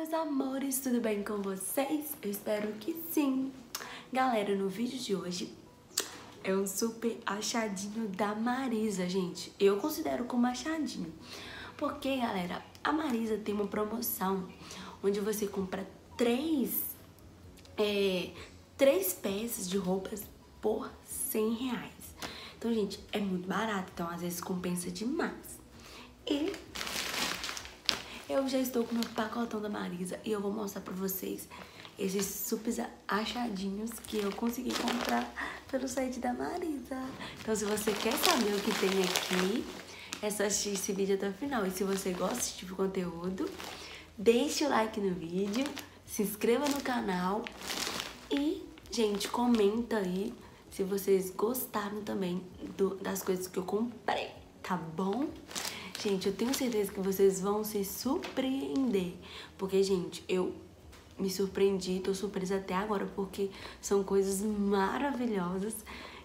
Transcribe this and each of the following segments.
meus amores, tudo bem com vocês? Eu espero que sim! Galera, no vídeo de hoje é um super achadinho da Marisa, gente. Eu considero como achadinho. Porque, galera, a Marisa tem uma promoção onde você compra três, é, três peças de roupas por 100 reais. Então, gente, é muito barato, então às vezes compensa demais. E eu já estou com meu pacotão da Marisa e eu vou mostrar pra vocês esses super achadinhos que eu consegui comprar pelo site da Marisa. Então se você quer saber o que tem aqui, é só assistir esse vídeo até o final. E se você gosta desse tipo de conteúdo, deixe o like no vídeo, se inscreva no canal e, gente, comenta aí se vocês gostaram também do, das coisas que eu comprei, tá bom? Gente, eu tenho certeza que vocês vão se surpreender. Porque, gente, eu me surpreendi, tô surpresa até agora, porque são coisas maravilhosas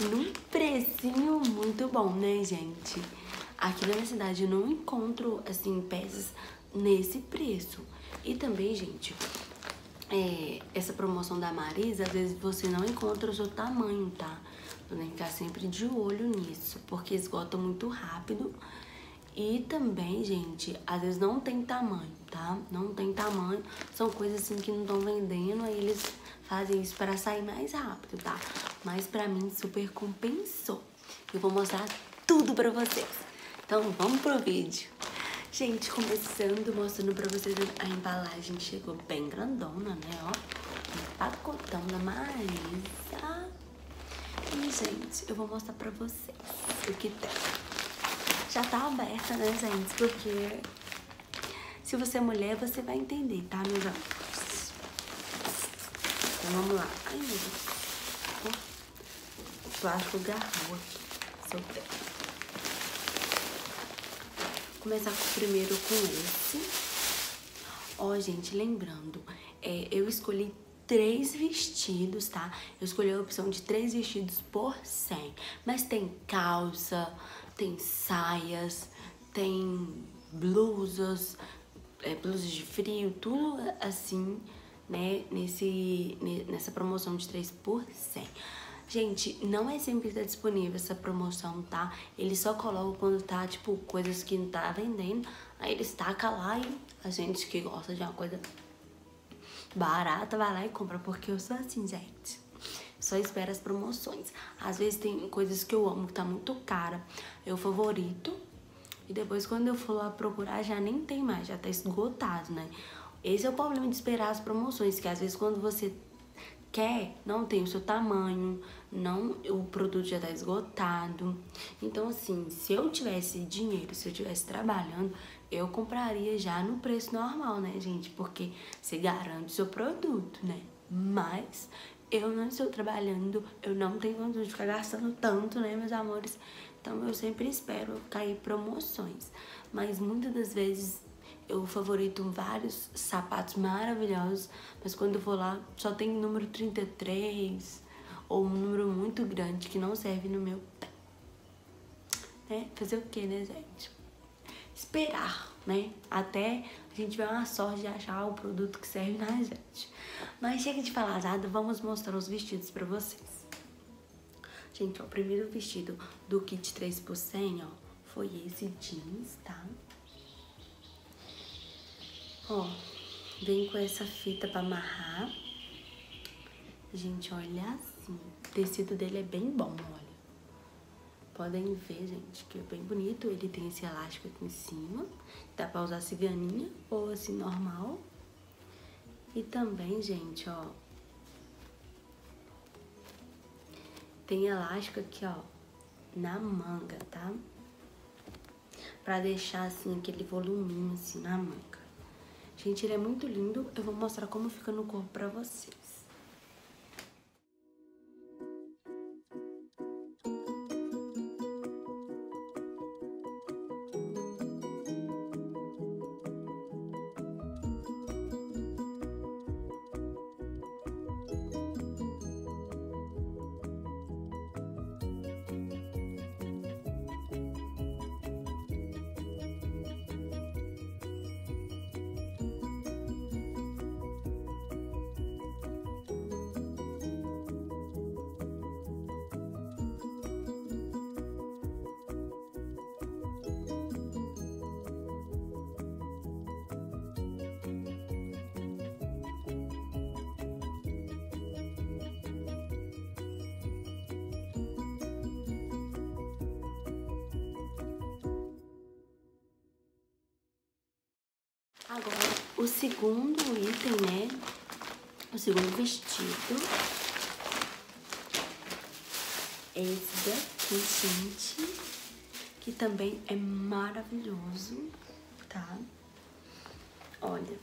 num precinho muito bom, né, gente? Aqui na minha cidade eu não encontro, assim, peças nesse preço. E também, gente, é, essa promoção da Marisa, às vezes você não encontra o seu tamanho, tá? Você tem que ficar sempre de olho nisso, porque esgota muito rápido. E também, gente, às vezes não tem tamanho, tá? Não tem tamanho. São coisas assim que não estão vendendo, aí eles fazem isso para sair mais rápido, tá? Mas pra mim super compensou. Eu vou mostrar tudo pra vocês. Então vamos pro vídeo. Gente, começando mostrando pra vocês a embalagem. Chegou bem grandona, né? Ó, um pacotão da Marisa. E, gente, eu vou mostrar pra vocês o que tem já tá aberta, né, gente? Porque se você é mulher, você vai entender, tá, meus amigos? Então vamos lá. Ai, meu Deus. O plástico garrou aqui. Soltei. Vou começar primeiro com esse. Ó, gente, lembrando, é, eu escolhi três vestidos, tá? Eu escolhi a opção de três vestidos por 100. Mas tem calça, tem saias, tem blusas, é, blusas de frio, tudo assim, né, nesse, nessa promoção de 3 por 100. Gente, não é sempre que tá disponível essa promoção, tá? Eles só colocam quando tá, tipo, coisas que não tá vendendo. Aí eles tacam lá e a gente que gosta de uma coisa barata vai lá e compra. Porque eu sou assim, gente só espera as promoções. Às vezes tem coisas que eu amo que tá muito cara, eu favorito, e depois quando eu for lá procurar já nem tem mais, já tá esgotado, né? Esse é o problema de esperar as promoções, que às vezes quando você quer, não tem o seu tamanho, não o produto já tá esgotado. Então assim, se eu tivesse dinheiro, se eu tivesse trabalhando, eu compraria já no preço normal, né, gente? Porque você garante o seu produto, né? Mas eu não estou trabalhando, eu não tenho condição de ficar gastando tanto, né, meus amores? Então eu sempre espero cair promoções. Mas muitas das vezes eu favorito vários sapatos maravilhosos, mas quando eu vou lá só tem número 33 ou um número muito grande que não serve no meu pé. Né? Fazer o que, né, gente? Esperar, né? Até a gente tiver uma sorte de achar o produto que serve na gente. Mas chega de falar nada, vamos mostrar os vestidos pra vocês. Gente, ó, o primeiro vestido do kit 3 por 100, ó, foi esse jeans, tá? Ó, vem com essa fita pra amarrar. Gente, olha assim, o tecido dele é bem bom, olha. Podem ver, gente, que é bem bonito. Ele tem esse elástico aqui em cima. Dá pra usar ciganinha ou assim, normal. E também, gente, ó, tem elástico aqui, ó, na manga, tá? Pra deixar, assim, aquele voluminho, assim, na manga. Gente, ele é muito lindo. Eu vou mostrar como fica no corpo pra vocês. O segundo item, né? O segundo vestido. É esse daqui, gente. Que também é maravilhoso, tá? Olha,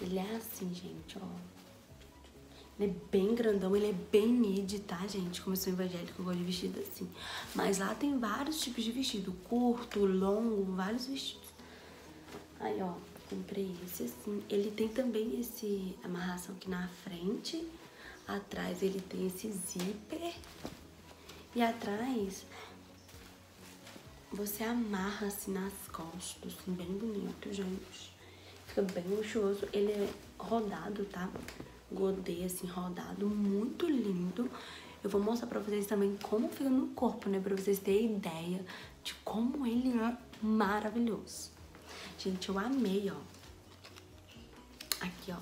ele é assim, gente, ó. Ele é bem grandão, ele é bem mid, tá, gente? Como eu sou evangélica, eu gosto de vestido assim. Mas lá tem vários tipos de vestido. Curto, longo, vários vestidos. Aí, ó, comprei esse assim. Ele tem também esse amarração aqui na frente. Atrás ele tem esse zíper. E atrás você amarra assim nas costas, assim, bem bonito, gente. Fica bem luxuoso. Ele é rodado, tá? godê assim rodado, muito lindo. Eu vou mostrar pra vocês também como fica no corpo, né? Pra vocês terem ideia de como ele é maravilhoso. Gente, eu amei, ó. Aqui, ó.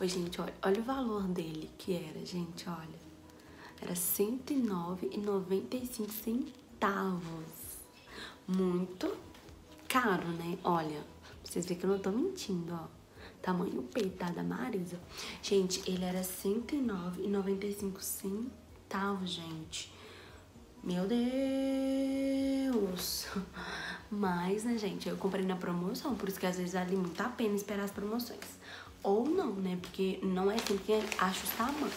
Oi, gente, olha, olha o valor dele que era, gente, olha. Era R$109,95 centavos. Muito caro, né? Olha, vocês verem que eu não tô mentindo, ó tamanho peito, tá? Da Marisa. Gente, ele era R$109,95 centavos, gente. Meu Deus! Mas, né, gente, eu comprei na promoção, por isso que às vezes vale muito a pena esperar as promoções. Ou não, né, porque não é sempre que acho os tamanhos.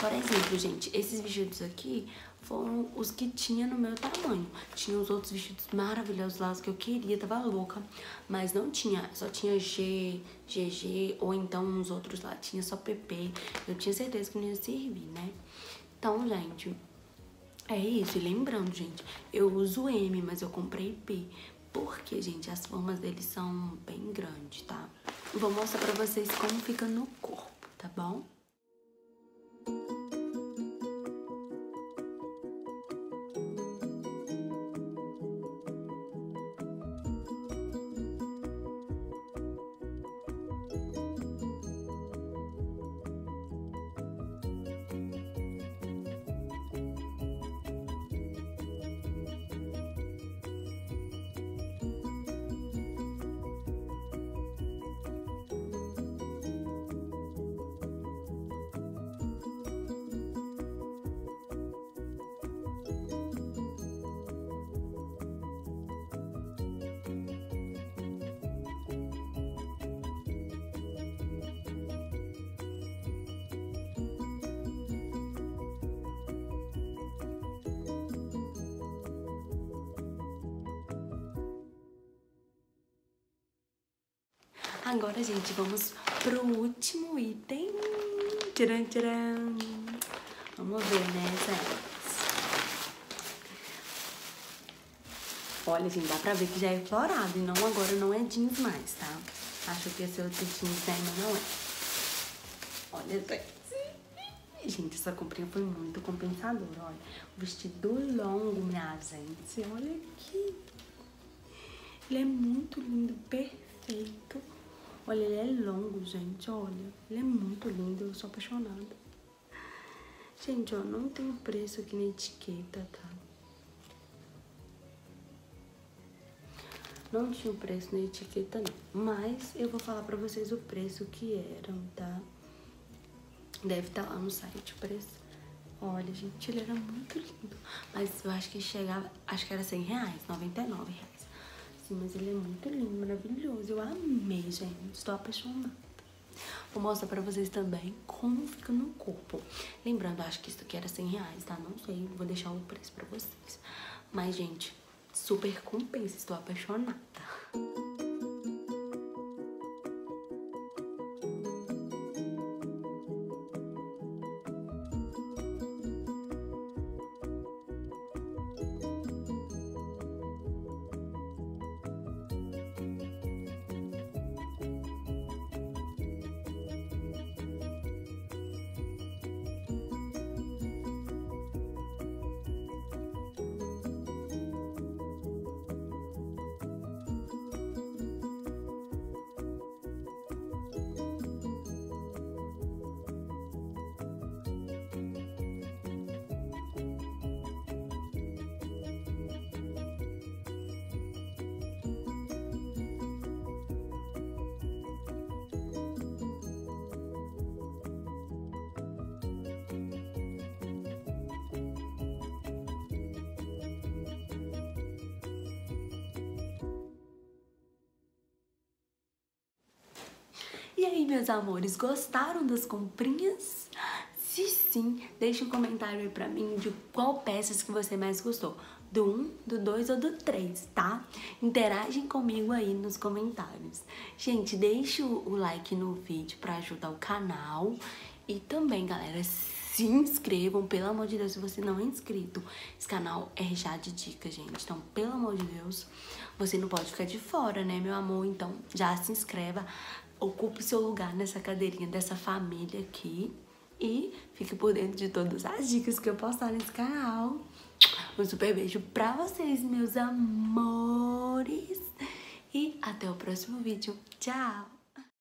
Por exemplo, gente, esses vestidos aqui foram os que tinha no meu tamanho. Tinha os outros vestidos maravilhosos lá, os que eu queria, tava louca. Mas não tinha, só tinha G, GG, ou então uns outros lá, tinha só PP. Eu tinha certeza que não ia servir, né? Então, gente, é isso. E lembrando, gente, eu uso M, mas eu comprei P. Porque, gente, as formas deles são bem grandes, tá? Vou mostrar pra vocês como fica no corpo, tá bom? Agora, gente, vamos pro último item. Tcharam, tcharam. Vamos ver, né, gente? Olha, gente, dá pra ver que já é florado. E não, agora não é jeans mais, tá? Acho que ser outro jeans, né? Mas não é. Olha, gente. Gente, essa comprinha foi muito compensadora, olha. O vestido longo, minha gente. Olha aqui. Ele é muito lindo, perfeito. Olha, ele é longo, gente, olha. Ele é muito lindo, eu sou apaixonada. Gente, ó, não tem preço aqui na etiqueta, tá? Não tinha o preço na etiqueta, não. Mas eu vou falar pra vocês o preço que eram, tá? Deve estar tá lá no site o preço. Olha, gente, ele era muito lindo. Mas eu acho que chegava, acho que era 100 reais, 99 reais assim, mas ele é muito lindo, maravilhoso. Eu amei, gente. Estou apaixonada. Vou mostrar pra vocês também como fica no corpo. Lembrando, acho que isso aqui era 100 reais, tá? Não sei, vou deixar o preço pra vocês. Mas, gente, super compensa. Estou apaixonada. Aí, meus amores, gostaram das comprinhas? Se sim, deixe um comentário aí pra mim de qual peças que você mais gostou. Do 1, do 2 ou do 3, tá? Interagem comigo aí nos comentários. Gente, deixe o like no vídeo pra ajudar o canal. E também, galera, se inscrevam, pelo amor de Deus, se você não é inscrito. Esse canal é já de dicas, gente. Então, pelo amor de Deus, você não pode ficar de fora, né, meu amor? Então, já se inscreva, ocupe seu lugar nessa cadeirinha dessa família aqui e fique por dentro de todas as dicas que eu postar nesse canal. Um super beijo pra vocês, meus amores. E até o próximo vídeo. Tchau!